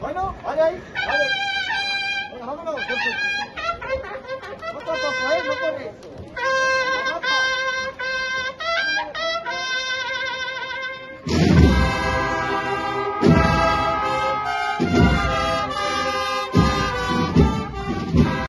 Bueno, vale ahí, vale. Venga, vámonos.